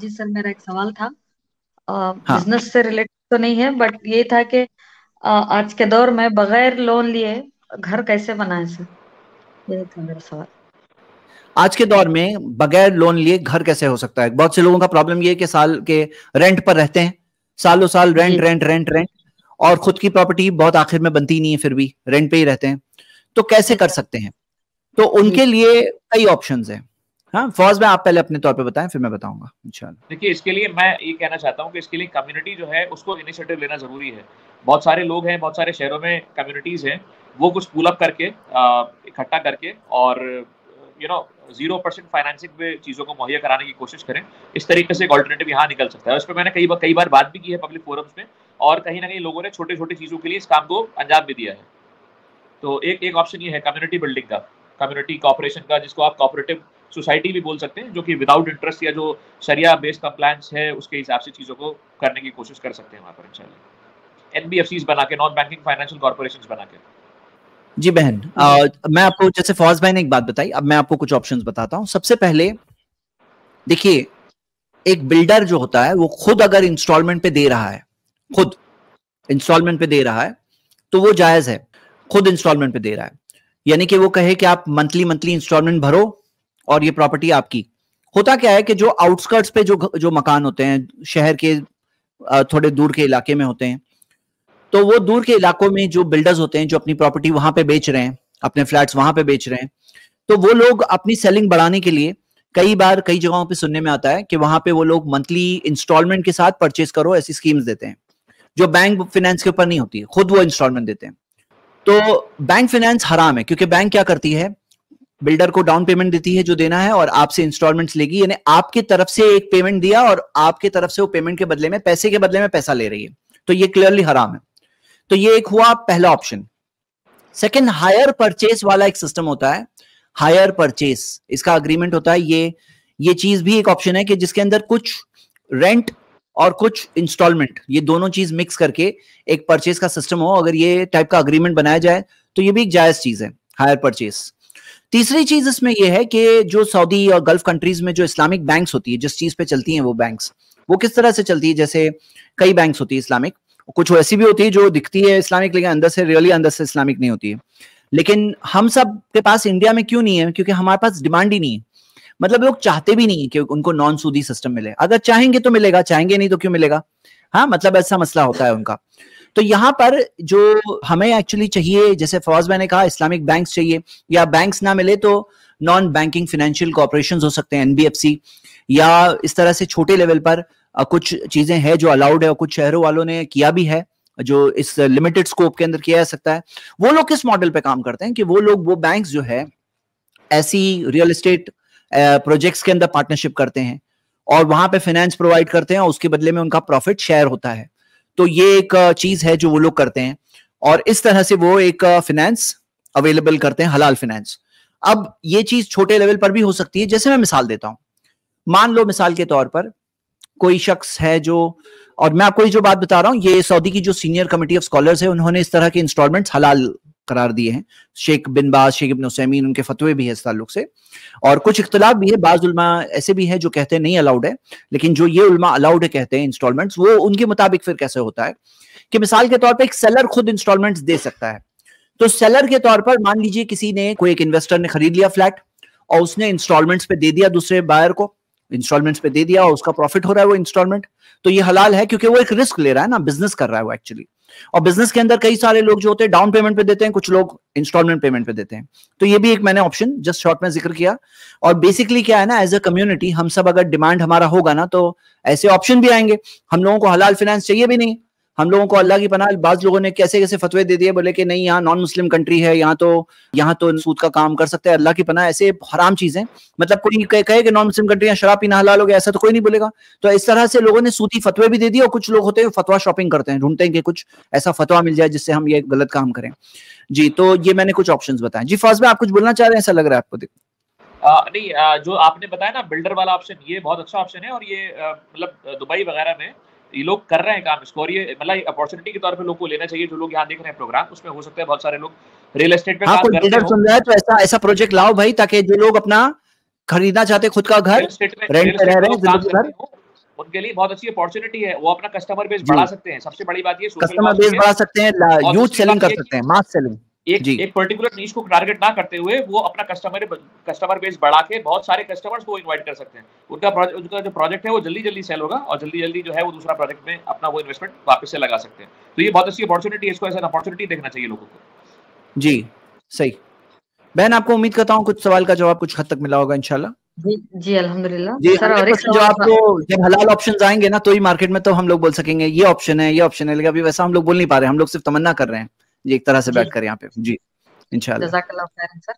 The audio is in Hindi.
जी सर मेरा एक सवाल था। बिज़नेस हाँ. से रिलेटेड तो नहीं है बट ये था कि आज के दौर में बगैर लोन लिए घर कैसे बनाए सर ये था मेरा सवाल। आज के दौर में बगैर लोन लिए घर कैसे हो सकता है? बहुत से लोगों का प्रॉब्लम ये है कि साल के रेंट पर रहते हैं। सालों साल रेंट रेंट रेंट रेंट और खुद की प्रॉपर्टी बहुत आखिर में बनती नहीं है फिर भी रेंट पे ही रहते हैं। तो कैसे कर सकते हैं? तो उनके लिए कई ऑप्शन है। हाँ फौज में आप पहले अपने तौर पे बताएँ, फिर मैं बताऊँगा देखिए, इसके लिए मैं ये कहना चाहता हूँ कि इसके लिए कम्युनिटी जो है, उसको इनिशिएटिव लेना ज़रूरी है। बहुत सारे लोग हैं, बहुत सारे शहरों में कम्युनिटीज हैं, वो कुछ पुल अप करके इकट्ठा करके और you know zero percent financing में चीज़ों को मुहैया कराने की कोशिश करें। इस तरीके से एक ऑल्टरनेटिव यहाँ निकल सकता है। उस पर मैंने कई बार कई बार बात भी की है पब्लिक फोरम्स में और कहीं ना कहीं लोगों ने छोटे छोटे चीज़ों के लिए इस काम को अंजाम भी दिया है। तो एक एक ऑप्शन ये है कम्युनिटी बिल्डिंग का। कम्युनिटी कॉपरेशन का जिसको आप कॉपरेटिव सोसाइटी भी बोल सकते हैं जो कि विदाउट इंटरेस्ट या जो सरिया बेस्ड कंप्लायंस है उसके हिसाब से चीज़ों को करने की कोशिश कर सकते हैं वहाँ पर इंशाल्लाह एनबीएफसीज बना के नॉन बैंकिंग फाइनेंशियल कॉर्पोरेशन बना के. जी बहन आ, मैं आपको जैसे फौज भाई ने एक बात बताई अब मैं आपको कुछ ऑप्शंस बताता हूँ. सबसे पहले देखिए एक बिल्डर जो होता है वो खुद अगर इंस्टॉलमेंट पे दे रहा है खुद इंस्टॉलमेंट पे दे रहा है तो वो जायज़ है खुद इंस्टॉलमेंट पे दे रहा है. यानी कि वो कहे कि आप मंथली मंथली इंस्टॉलमेंट भरो और ये प्रॉपर्टी आपकी। होता क्या है कि जो आउटस्कर्ट्स पे जो जो मकान होते हैं, शहर के थोड़े दूर के इलाके में होते हैं तो वो दूर के इलाकों में जो बिल्डर्स होते हैं, जो अपनी प्रॉपर्टी वहाँ पे बेच रहे हैं, अपने फ्लैट्स वहाँ पे बेच रहे हैं तो वो लोग अपनी सेलिंग बढ़ाने के लिए कई बार कई जगहों पे सुनने में आता है कि वहाँ पे वो लोग मंथली इंस्टॉलमेंट के साथ परचेज करो, ऐसी स्कीम्स देते हैं, जो बैंक फाइनेंस के ऊपर नहीं होती, खुद वो इंस्टॉलमेंट देते हैं। तो बैंक फाइनेंस हराम है, क्योंकि बैंक क्या करती है? बिल्डर को डाउन पेमेंट देती है जो देना है और आपसे इंस्टॉलमेंट्स लेगी, यानी आपकी तरफ़ से एक पेमेंट दिया और आपकी तरफ़ से वो पेमेंट के बदले में, पैसे के बदले में पैसा ले रही है। तो ये क्लियरली हराम है। तो ये एक हुआ पहला ऑप्शन सेकेंड हायर परचेस वाला एक सिस्टम होता है। हायर परचेस इसका अग्रीमेंट होता है। ये ये चीज़ भी एक ऑप्शन है कि जिसके अंदर कुछ रेंट और कुछ इंस्टॉलमेंट ये दोनों चीज़ मिक्स करके एक परचेस का सिस्टम हो, अगर ये टाइप का अग्रीमेंट बनाया जाए तो ये भी एक जायज़ चीज़ है हायर परचेस तीसरी चीज़ इसमें यह है कि जो सऊदी और गल्फ कंट्रीज़ में जो इस्लामिक बैंक्स होती है, जिस चीज़ पे चलती हैं वो बैंक्स वो किस तरह से चलती है? जैसे कई बैंक्स होती है इस्लामिक कुछ ऐसी भी होती है जो दिखती है इस्लामिक लेकिन अंदर से रियली अंदर से इस्लामिक नहीं होती है। लेकिन हम सब के पास इंडिया में क्यों नहीं है? क्योंकि हमारे पास डिमांड ही नहीं है। मतलब लोग चाहते भी नहीं कि उनको नॉन सूदी सिस्टम मिले। अगर चाहेंगे तो मिलेगा, चाहेंगे नहीं तो क्यों मिलेगा? हाँ मतलब ऐसा मसला होता है उनका। तो यहाँ पर जो हमें एक्चुअली चाहिए, जैसे फौज मैंने कहा, इस्लामिक बैंक चाहिए, या बैंक्स ना मिले तो नॉन बैंकिंग फाइनेंशियल कॉर्पोरेशन हो सकते हैं एनबीएफसी या इस तरह से छोटे लेवल पर कुछ चीज़ें हैं जो अलाउड है और कुछ शहरों वालों ने किया भी है, जो इस लिमिटेड स्कोप के अंदर किया जा सकता है। वो लोग किस मॉडल पे काम करते हैं कि वो लोग, वो बैंक्स जो है, ऐसी रियल एस्टेट प्रोजेक्ट्स के अंदर पार्टनरशिप करते हैं और वहाँ पे फाइनेंस प्रोवाइड करते हैं और उसके बदले में उनका प्रॉफिट शेयर होता है। तो ये एक चीज़ है जो वो लोग करते हैं और इस तरह से वो एक फाइनेंस अवेलेबल करते हैं हलाल फाइनेंस अब ये चीज़ छोटे लेवल पर भी हो सकती है। जैसे मैं मिसाल देता हूँ। मान लो मिसाल के तौर पर कोई शख्स है जो और मैं आपको ये जो बात बता रहा हूँ, ये सऊदी की जो सीनियर कमेटी ऑफ़ स्कॉलर्स है, उन्होंने इस तरह के इंस्टॉलमेंट्स हलाल करार दिए हैं। शेख बिन बाज, शेख इब्न उसैमीन, उनके फतवे भी है इस ताल्लुक से। और कुछ इख्तलाफ भी है, बाज उलमा ऐसे भी है जो कहते हैं नहीं अलाउड है, लेकिन जो ये उलमा अलाउड है कहते हैं इंस्टॉलमेंट्स, वो उनके मुताबिक फिर कैसे होता है? कि मिसाल के तौर पर एक सेलर खुद इंस्टॉलमेंट्स दे सकता है। तो सेलर के तौर पर मान लीजिए किसी ने, कोई एक इन्वेस्टर ने खरीद लिया फ्लैट और उसने इंस्टॉलमेंट्स पे दे दिया दूसरे बायर को, इंस्टॉलमेंट्स पे दे दिया और उसका प्रॉफिट हो रहा है वो इंस्टॉलमेंट। तो ये हलाल है क्योंकि वो एक रिस्क ले रहा है ना, बिज़नेस कर रहा है वो एक्चुअली। और बिज़नेस के अंदर कई सारे लोग जो होते हैं डाउन पेमेंट पे देते हैं, कुछ लोग इंस्टॉलमेंट पेमेंट पे देते हैं। तो ये भी एक मैंने ऑप्शन जस्ट शॉर्ट में ज़िक्र किया। और बेसिकली क्या है ना एज अ कम्युनिटी हम सब अगर डिमांड हमारा होगा ना तो ऐसे ऑप्शन भी आएँगे। हम लोगों को हलाल फाइनेंस चाहिए भी नहीं। हम लोगों को अल्लाह की पनाह बाज लोगों ने कैसे कैसे फतवे दे दिए बोले कि नहीं यहाँ नॉन मुस्लिम कंट्री है यहाँ तो यहाँ तो सूद का काम कर सकते हैं अल्लाह की पनाह ऐसे हराम चीज़ें। मतलब कोई कहे कहे कि नॉन मुस्लिम कंट्री यहाँ शराब पीना हलाल हो गया ऐसा तो कोई नहीं बोलेगा। तो इस तरह से लोगों ने सूती फतवे भी दे दिए और कुछ लोग होते हैं फतवा शॉपिंग करते हैं ढूंढते हैं कि कुछ ऐसा फतवा मिल जाए जिससे हम ये गलत काम करें। जी तो ये मैंने कुछ ऑप्शन बताए। जी फ़र्स्ट में आप कुछ बोलना चाह रहे हैं ऐसा लग रहा है आपको? देखो आ, नहीं आ, जो आपने बताया ना बिल्डर वाला ऑप्शन ये बहुत अच्छा ऑप्शन है और ये मतलब दुबई वगैरह में ये लोग कर रहे हैं काम इसको। और ये मतलब अपॉर्चुनिटी के तौर पे लोग को लेना चाहिए जो लोग यहाँ देख रहे हैं प्रोग्राम उसमें हो सकता है बहुत सारे लोग रियल एस्टेट पे हाँ, काम कर रहे सुन रहा है तो ऐसा ऐसा प्रोजेक्ट लाओ भाई ताकि जो लोग अपना खरीदना चाहते खुद का घर रेंट पे रह रहे हैं उनके लिए बहुत अच्छी अपॉर्चुनिटी है वो अपना कस्टमर बेस बढ़ा सकते हैं। सबसे बड़ी बात ये कस्टमर बेस बढ़ा सकते हैं यूथ सेलिंग कर सकते हैं मास सेलिंग एक एक पर्टिकुलर नीच को टारगेट ना करते हुए वो अपना कस्टमर कस्टमर बेस बढ़ा के बहुत सारे कस्टमर्स को इनवाइट कर सकते हैं। उनका उनका जो प्रोजेक्ट है वो जल्दी जल्दी सेल होगा और जल्दी जल्दी जो है वो दूसरा प्रोजेक्ट में अपना वो इन्वेस्टमेंट वापस से लगा सकते हैं। तो ये बहुत अच्छी अपॉर्चुनिटी है इसको ऐसा अपॉर्चुनिटी देखना चाहिए लोगों को। जी सही। बहन आपको उम्मीद करता हूँ कुछ सवाल का जवाब कुछ हद तक मिला होगा इनशाला जी जी अल्हम्दुलिल्लाह। सर और जो आपको जब हलाल ऑप्शंस आएँगे ना तो ही मार्केट में तो हम लोग बोल सकेंगे ये ऑप्शन है ये ऑप्शन है। लेकिन अभी वैसा हम लोग बोल नहीं पा रहे हम लोग सिर्फ़ तमन्ना कर रहे हैं। ये एक तरह से बैठ कर यहाँ पे। जी सर।